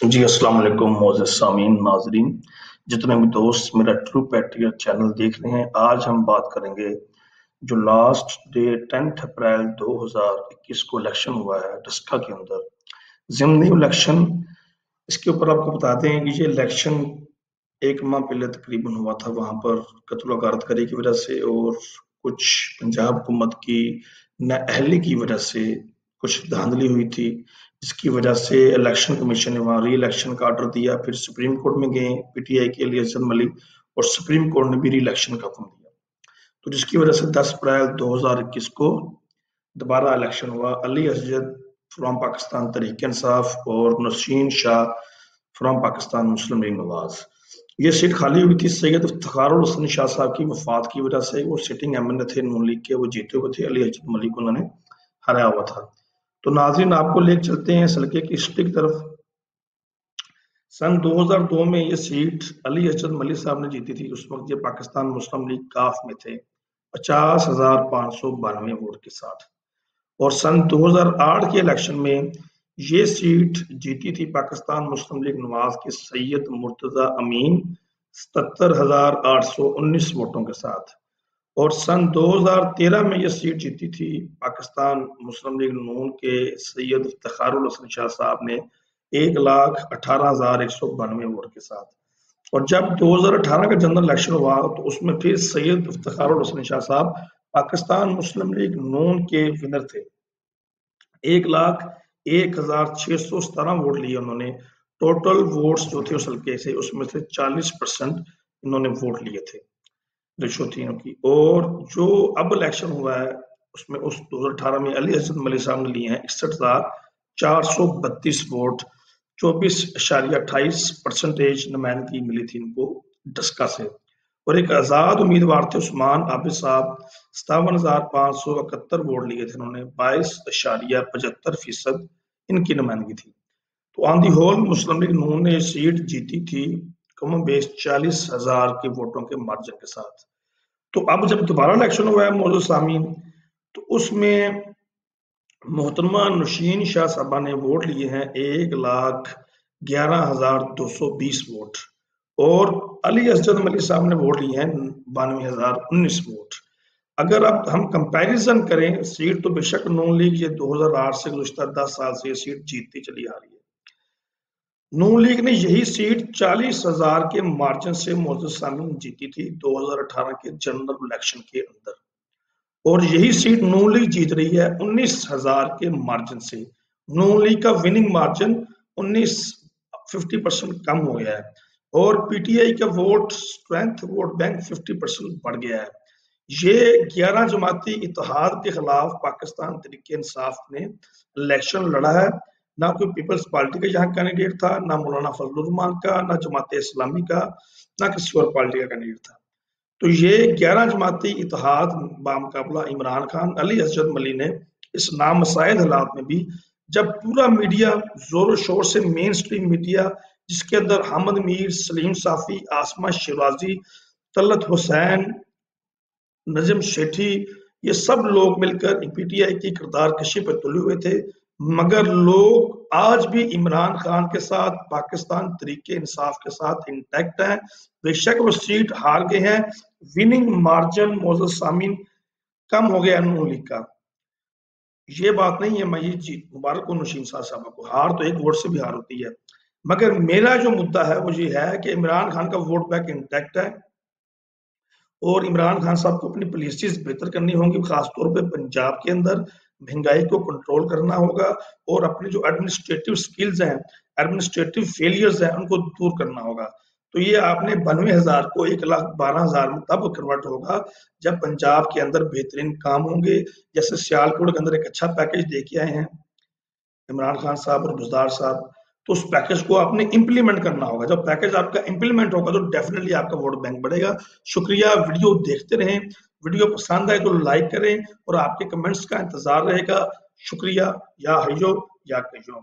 जी अस्सलाम वालेकुम मोज़ सामीन, नाजरीन। जितने भी दोस्त मेरा ट्रू पैट्रियट चैनल देख रहे हैं, आज हम बात करेंगे जो लास्ट डे टेंथ अप्रैल 2021 को इलेक्शन हुआ है डस्का के अंदर। जिमनी इलेक्शन इसके ऊपर आपको बताते हैं कि ये इलेक्शन एक माह पहले तकरीबन हुआ था, वहाँ पर कत्ल करी की वजह से और कुछ पंजाब हुकूमत की नाअहली की वजह से कुछ धांधली हुई थी, जिसकी वजह से इलेक्शन कमीशन ने वहाँ री इलेक्शन का ऑर्डर दिया, फिर सुप्रीम कोर्ट में गए पीटीआई के लिए असद मलिक और सुप्रीम कोर्ट ने भी री इलेक्शन का हुक्म दिया। तो जिसकी वजह से 10 अप्रैल 2021 को दोबारा इलेक्शन हुआ। अली असजद फ्रॉम पाकिस्तान तरीके इंसाफ और नसीन शाह फ्रॉम पाकिस्तान मुस्लिम लीग नवाज़। ये सीट खाली हुई थी सैयद इफ्तार हसन शाह साहब की वफात की वजह से वो सिटिंग एम थे, नून लीग के, वो जीते हुए थे। अली अजद मलिक उन्होंने हराया हुआ था। तो नाजिन आपको ले चलते हैं सलके की हिस्ट्री की तरफ़। सन 2002 में ये सीट अली अजद मलिक साहब ने जीती थी। उस वक्त ये पाकिस्तान मुस्लिम लीग काफ में थे, पचास हज़ार पाँच सौ बानवे वोट के साथ। और सन 2008 के इलेक्शन में ये सीट जीती थी पाकिस्तान मुस्लिम लीग नवाज़ के सैयद मुर्तजा अमीन सतर हज़ार आठ सौ उन्नीस वोटों के साथ। और सन 2013 में यह सीट जीती थी। पाकिस्तान मुस्लिम लीग नून के सैयद इफ्तारुल हसन शाह साहब ने एक लाख अठारह हज़ार एक सौ बानवे वोट के साथ। और जब 2018 का जनरल इलेक्शन हुआ तो उसमें फिर सैयद इफ्तारुल हसन शाह साहब पाकिस्तान मुस्लिम लीग नून के विनर थे। एक लाख एक हज़ार छह सौ सतारह वोट लिए उन्होंने। टोटल वोट्स जो थे उस हल्के से, उसमें से चालीस परसेंट इन्होंने वोट लिए थे। रिश्वतियों की। और जो अब इलेक्शन हुआ है, उसमें उस 2018 में अली हसन मली साहब ने लिए हैं इकसठ हज़ार चार सौ बत्तीस वोट। चौबीस अशारिया अट्ठाईस परसेंटेज नुमाइंदगी मिली थी इनको डस्का से। और एक आज़ाद उम्मीदवार थे उस्मान आबिद साहब सतावन हज़ार पाँच सौ इकहत्तर वोट लिए थे उन्होंने बाईस अशारिया पचहत्तर फ़ीसद इनकी नुमाइंदगी थी। तो on the whole Muslim League Noon ने सीट जीती थी कम बेस चालीस हज़ार के वोटों के मार्जिन के साथ। तो अब जब दोबारा इलेक्शन हुआ है मौजूद सामीन तो उसमें मोहतरमा नशीन शाह साहबा ने वोट लिए हैं एक लाख ग्यारह हज़ार दो सौ बीस वोट और अली असजद मलिक साहब ने वोट लिए हैं बानवे हज़ार उन्नीस वोट। अगर अब हम कंपैरिजन करें, सीट तो बेशक नून लीग ये 2008 से गुजशत दस साल से ये सीट जीतती चली आ रही है। नून लीग ने यही सीट चालीस हज़ार के मार्जिन से मौजूद सामीन जीती थी 2018 के जनरल इलेक्शन के अंदर। और यही सीट नून लीग जीत रही है उन्नीस हज़ार के मार्जिन से। नून लीग का विनिंग मार्जिन उन्नीस फिफ्टी परसेंट कम हो गया है। और पीटीआई का vote strength vote bank fifty percent बढ़ गया है। ये ग्यारह जमाती इतिहाद के खिलाफ पाकिस्तान तरीके इंसाफ ने इलेक्शन लड़ा है। ना कोई पीपल्स पार्टी का यहाँ कैंडिडेट था, ना मौलाना फजलुरमान का, ना जमात इस्लामी का, ना किसी और पार्टी का कैंडिडेट था। तो ये ग्यारह जमाती इतिहाद बामकाबला इमरान खान, अली असजद मली ने इस नामसाइद हालात में भी जब पूरा मीडिया ज़ोर शोर से मेन स्ट्रीम मीडिया, जिसके अंदर हमद मीर, सलीम साफी, आसमा शिराजी, तलत हुसैन, नजम शेठी, ये सब लोग मिलकर पीटीआई की किरदार कशी पर तुले हुए थे मगर लोग आज भी इमरान खान के साथ, पाकिस्तान तरीके इंसाफ के साथ इंटैक्ट हैं। बेशक वो सीट हार गए हैं। विनिंग मार्जिन सामीन कम हो गया नून लीग का। ये बात नहीं है मैं ये जीत मुबारक को नशीन शाह साहब को हार तो एक वोट से भी हार होती है। मगर मेरा जो मुद्दा है, वो ये है कि इमरान खान का वोट बैंक इंटैक्ट है। और इमरान खान साहब को अपनी पॉलिसीज़ बेहतर करनी होंगी, खासतौर पर पंजाब के अंदर। महँगाई को कंट्रोल करना होगा और अपने जो एडमिनिस्ट्रेटिव स्किल्स हैं एडमिनिस्ट्रेटिव फेलियर्स हैं, उनको दूर करना होगा। तो ये आपने बानवे हज़ार को एक लाख बारह हज़ार में तब कन्वर्ट होगा जब पंजाब के अंदर बेहतरीन काम होंगे। जैसे सियालकोट के अंदर एक अच्छा पैकेज दे के आए हैं, इमरान खान साहब और बुजदार साहब। तो उस पैकेज को आपने इंप्लीमेंट करना होगा। जब पैकेज आपका इंप्लीमेंट होगा तो डेफिनेटली आपका वोट बैंक बढ़ेगा। शुक्रिया वीडियो देखते रहें। वीडियो पसंद आए तो लाइक करें और आपके कमेंट्स का इंतज़ार रहेगा। शुक्रिया। या हयो या कहो